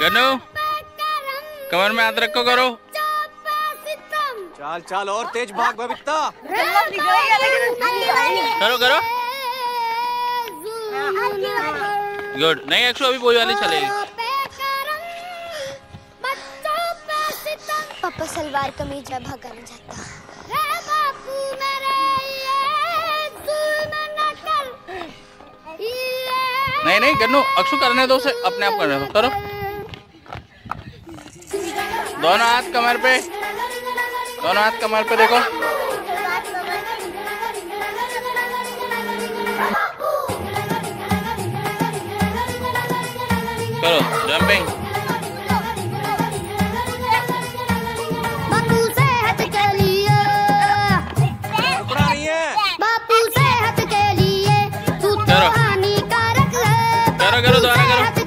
गन्नू कमर में हाथ रखो करो। चाल चाल और तेज भाग बबीता करो करो। गुड। नहीं एक्सो अभी वही वाली चलेगी। पापा सलवार कमीज में भगाना चाहता नहीं नहीं, गन्नू, अक्षु करने दो उसे, अपने आप करने दो, करो। दोनों हाथ कमर पे, दोनों हाथ कमर पे देखो। करो जंपिंग garodona, garodona.